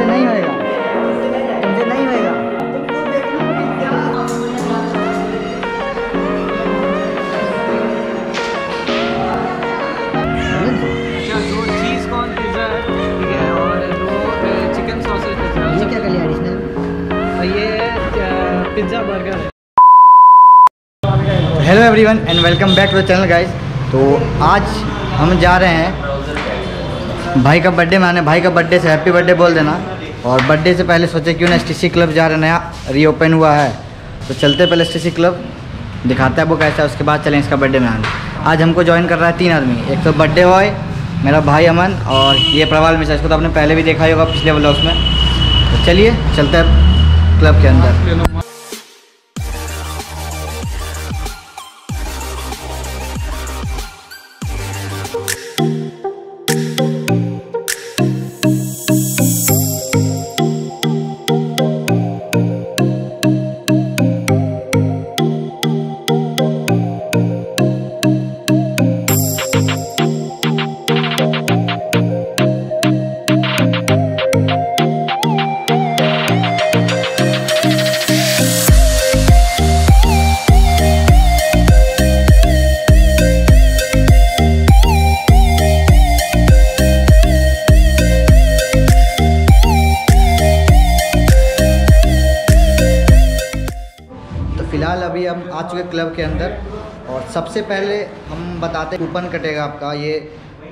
तुमसे नहीं होएगा तुमसे नहीं होएगा ये क्या कर लिया एडिशनल ये पिज़्ज़ा बर्गर है। Hello everyone and welcome back to the channel guys तो आज हम जा रहे हैं भाई का बर्थडे मनाने। भाई का बर्थडे से हैप्पी बर्थडे बोल देना। और बर्थडे से पहले सोचे क्यों ना एसटीसी क्लब जा रहा नया रीओपन हुआ है। तो चलते पहले एसटीसी क्लब दिखाता है वो कैसा है, उसके बाद चलें इसका बर्थडे मनाने आज हमको ज्वाइन कर रहा है तीन आदमी, एक तो बर्थडे बॉय मेरा भाई अमन और ये प्रवाल मिश्रा, इसको तो आपने पहले भी देखा ही होगा पिछले ब्लॉग्स में। तो चलिए, चलते हैं क्लब के अंदर। क्लब के अंदर। और सबसे पहले हम बताते हैं कूपन कटेगा आपका ये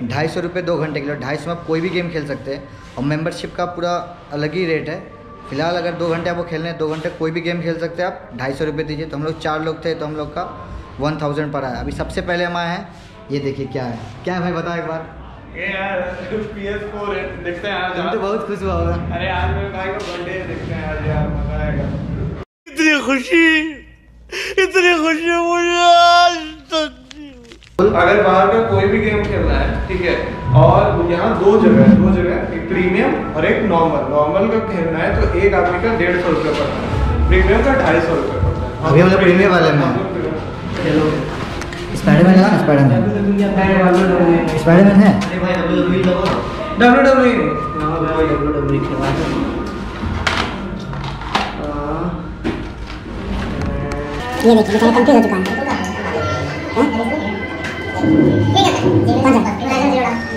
ढाई सौ रुपये दो घंटे के लिए। ढाई सौ में आप कोई भी गेम खेल सकते हैं। और मेंबरशिप का पूरा अलग ही रेट है। फ़िलहाल अगर दो घंटे आपको खेलने हैं दो घंटे कोई भी गेम खेल सकते हैं आप। ढाई सौ रुपये दीजिए तो हम लोग चार लोग थे तो हम लोग का वन थाउज़ेंड पर आया। अभी सबसे पहले हम आए हैं ये देखिए क्या है। क्या है भाई बताओ एक बार। ये यार PS4 है देखते हैं आज। तुम तो बहुत खुश हुआ होगा अरे आज मेरे भाई का बर्थडे है देखते हैं आज यार मज़ा आएगा। इतनी खुशी। इतनी खुशी मुझे आज तक। अगर बाहर का कोई भी गेम खेलना है ठीक है और यहाँ दो जगह दो जगह एक प्रीमियम और एक नॉर्मल नॉर्मल का खेलना है तो एक आदमी का डेढ़ सौ रुपये पड़ता है प्रीमियम का ढाई सौ रुपये पड़ता है। अभी हम लोग प्रीमियम वाले में। हैं। चलो स्पाइडरमैन है? स्पाइडरमैन स्पाइडरमैन है डब्ल्यू डब्ल्यू ये देखिए बेचारा कंफ्यूज हो चुका है हैं? ठीक है कौन सा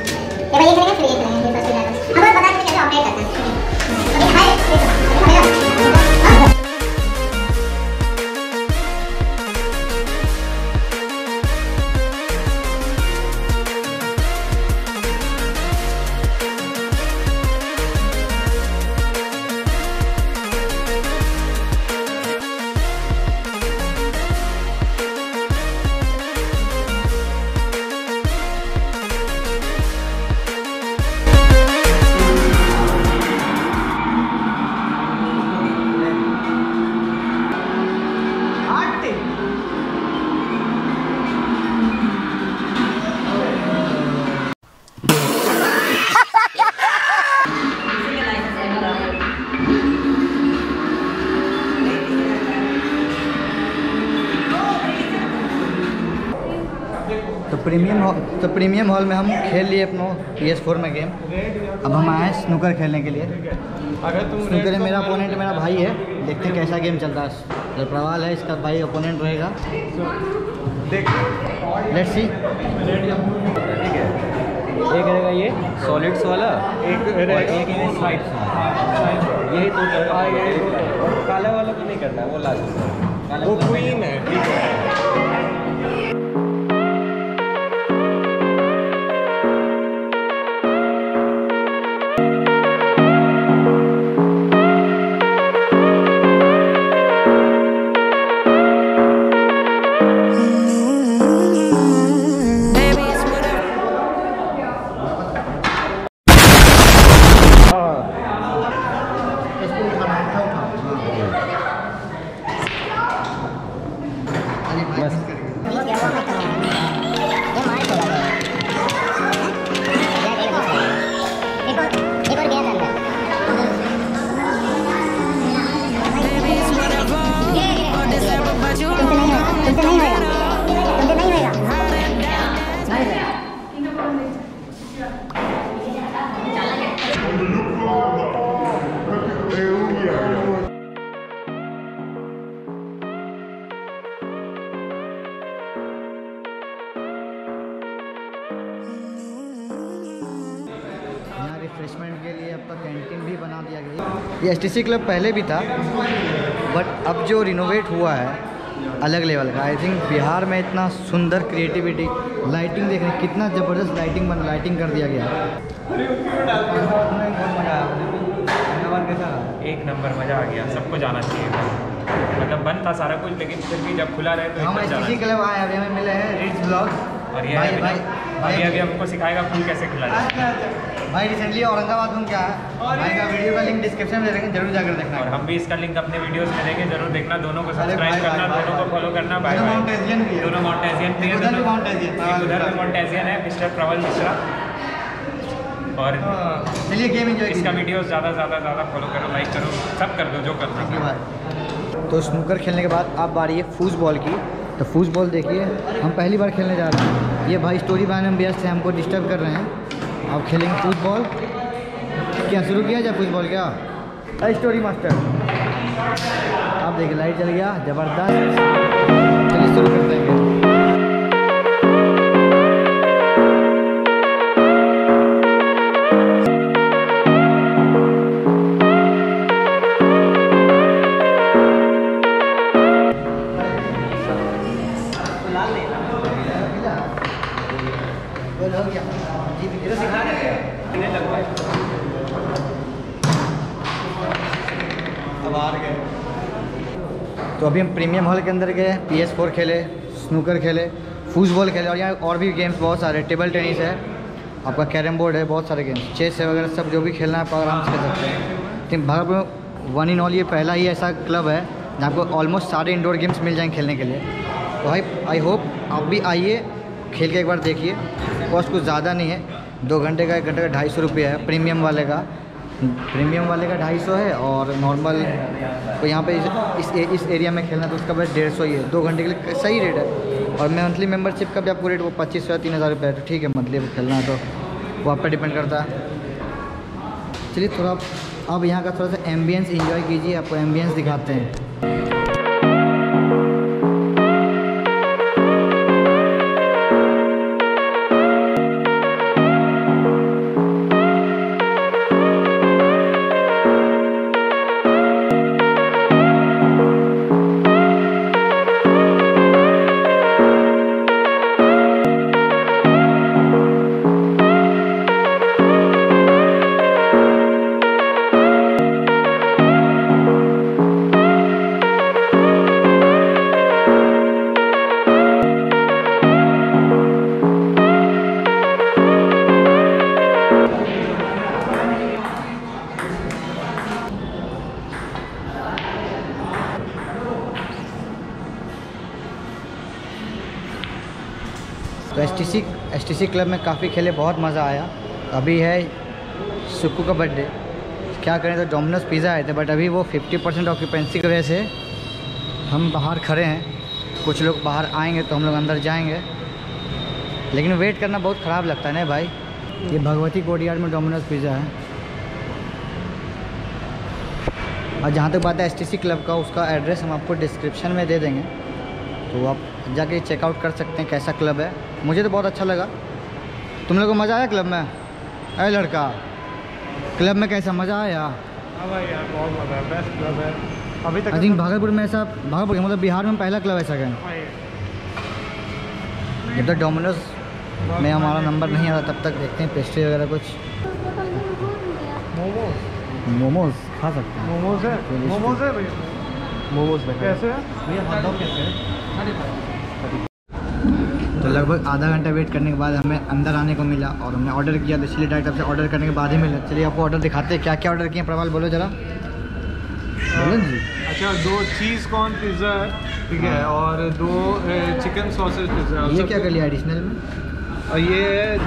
तो प्रीमियम तो प्रीमियम हॉल में हम खेल लिए अपनो पी एस फोर में गेम अब हम आए हैं स्नूकर खेलने के लिए। स्नूकर है मेरा अपोनेंट मेरा भाई है। देखते हैं कैसा गेम चलता है। प्रवाल है, इसका भाई अपोनेंट रहेगा। लेट्स सी एक रहेगा ये सॉलिड्स वाला एक यही हाँ। और काला वाला तो नहीं करना है वो लास्ट वो क्वीन है, ठीक है। ये एस क्लब पहले भी था बट अब जो रिनोवेट हुआ है अलग लेवल का। आई थिंक बिहार में इतना सुंदर क्रिएटिविटी लाइटिंग देख रहे कितना ज़बरदस्त लाइटिंग बन लाइटिंग कर दिया गया। एक नंबर मज़ा आ गया सबको जाना चाहिए। मतलब बंद था सारा कुछ लेकिन फिर भी जब खुला रहे तो हम एकदम एस जाना क्लब आए अभी हमें मिले हैं रिच ब्लॉग और ये भाई भाई अभी अभी हमको सिखाएगा फूल कैसे खिलाना है। भाई रिसेंटली औरंगाबाद घूम के आया भाई का वीडियो का लिंक डिस्क्रिप्शन में दे देंगे ज़रूर जाकर देखना और हम भी इसका लिंक अपने वीडियोस में देंगे ज़रूर देखना दोनों को सब्सक्राइब करना दोनों को फॉलो करना बाय दोनों माउंटेजियन भी है। दोनों माउंटेजियन भी है उधर भी दोनों- माउंटेजियन, उधर भी माउंटेजियन है मिस्टर प्रवल मिश्रा। और चलिए गेम एंजॉय इसका वीडियो ज़्यादा ज़्यादा ज़्यादा फॉलो करो लाइक करो सब कर दो जो करना भाई। तो स्नूकर खेलने के बाद अब बारी है फूसबॉल की। तो फूसबॉल देखिए हम पहली बार खेलने जा रहे हैं। ये भाई स्टोरी बनाने में व्यस्त है हमको डिस्टर्ब कर रहे हैं। अब खेलेंगे फुटबॉल क्या शुरू किया जाए फुटबॉल क्या? स्टोरी मास्टर अब देखिए लाइट चल गया ज़बरदस्त। तो अभी हम प्रीमियम हॉल के अंदर गए पी एस फोर खेले स्नूकर खेले फूटबॉल खेले, और यहाँ और भी गेम्स बहुत सारे टेबल टेनिस है, आपका कैरम बोर्ड है, बहुत सारे गेम्स चेस है वगैरह सब जो भी खेलना है, आप आराम से खेल सकते हैं। लेकिन भागलपुर में वन इन ऑल ये पहला ही ऐसा क्लब है, जहाँ आपको ऑलमोस्ट सारे इंडोर गेम्स मिल जाएँगे खेलने के लिए। तो भाई आई होप आप भी आइए, खेल के एक बार देखिए। कॉस्ट कुछ ज़्यादा नहीं है। दो घंटे का एक घंटे का ढाई सौ रुपये है प्रीमियम वाले का। प्रीमियम वाले का ढाई सौ है और नॉर्मल तो यहाँ पे इस इस, इस एरिया में खेलना तो उसका बस डेढ़ सौ ही है। दो घंटे के लिए सही रेट है। और मंथली मेंबरशिप का भी आपको रेट वो पच्चीस सौ या तीन हज़ार रुपये है तो ठीक है मंथली खेलना है तो। वो आप पर डिपेंड करता है। चलिए थोड़ा आप यहाँ का थोड़ा सा एम्बियंस इंजॉय कीजिए आपको एम्बियंस दिखाते हैं। तो S T C S T C club में काफ़ी खेले, बहुत मज़ा आया। अभी है सुक्कू का बर्थडे क्या करें तो डोमिनोज पिज़्ज़ा आए थे बट अभी वो 50 परसेंट ऑक्यूपेंसी की वजह से हम बाहर खड़े हैं। कुछ लोग बाहर आएँगे तो हम लोग अंदर जाएँगे। लेकिन वेट करना बहुत ख़राब लगता है ना भाई। ये भगवती कोडियार में डोमिनोज पिज़्ज़ा है। और जहाँ तक बात है एसटीसी क्लब का, उसका एड्रेस हम आपको डिस्क्रिप्शन में दे देंगे। तो आप जाके चेकआउट कर सकते हैं कैसा क्लब है। मुझे तो बहुत अच्छा लगा। तुम लोग को मज़ा आया क्लब में? अरे लड़का क्लब में कैसा मज़ा आया? हाँ यार बहुत मज़ा है बेस्ट क्लब है। अभी तक आई थिंक भागलपुर में ऐसा भागलपुर मतलब बिहार में पहला क्लब ऐसा है जब तक डोमिनोज में हमारा नंबर नहीं आ रहा तब तक देखते हैं पेस्ट्री वगैरह कुछ। मोमोज खा सकते हैं। मोमोज है? मोमोज है भैया मोमोज कैसे है? तो लगभग आधा घंटा वेट करने के बाद हमें अंदर आने को मिला और हमने ऑर्डर किया तो इसलिए डायरेक्ट आपसे ऑर्डर करने के बाद ही मिला। चलिए आपको ऑर्डर दिखाते हैं। क्या क्या ऑर्डर किए प्रवाल बोलो जरा। जी। अच्छा दो चीज़ कॉर्न पिज़्ज़ा है ठीक है और दो चिकन सॉसेज पिज़्ज़ा ये क्या कर लिया एडिशनल में? और ये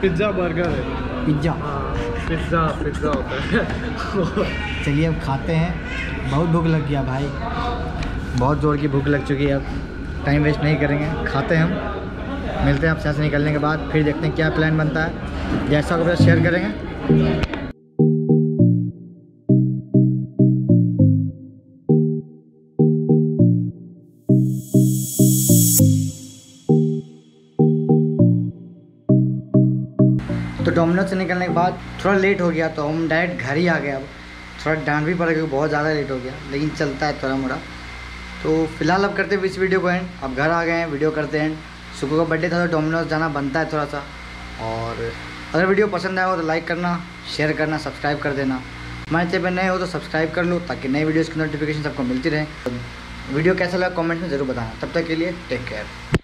पिज़्ज़ा बर्गर है। पिज़्ज़ा हाँ पिज़्ज़ा पिज़्ज़ा होता है। चलिए अब खाते हैं। बहुत भूख लग गया भाई। बहुत ज़ोर की भूख लग चुकी है अब। टाइम वेस्ट नहीं करेंगे। खाते हम। मिलते हैं आपसे यहाँ से निकलने के बाद, फिर देखते हैं क्या प्लान बनता है। जैसा होगा शेयर करेंगे। तो डोमिनोज से निकलने के बाद थोड़ा लेट हो गया तो हम डायरेक्ट घर ही आ गए अब। थोड़ा डांट भी पड़ गया बहुत ज़्यादा लेट हो गया, लेकिन चलता है थोड़ा मोड़ा तो फ़िलहाल अब करते हैं इस वीडियो को एंड अब घर आ गए हैं वीडियो करते हैं। सुबह का बर्थडे था तो डोमिनोज जाना बनता है थोड़ा सा। और अगर वीडियो पसंद आया हो तो लाइक करना शेयर करना सब्सक्राइब कर देना। हमारे चैनल पर नए हो तो सब्सक्राइब कर लो ताकि नए वीडियोज़ की नोटिफिकेशन सबको मिलती रहे। वीडियो कैसा लगा कमेंट में ज़रूर बताना। तब तक के लिए टेक केयर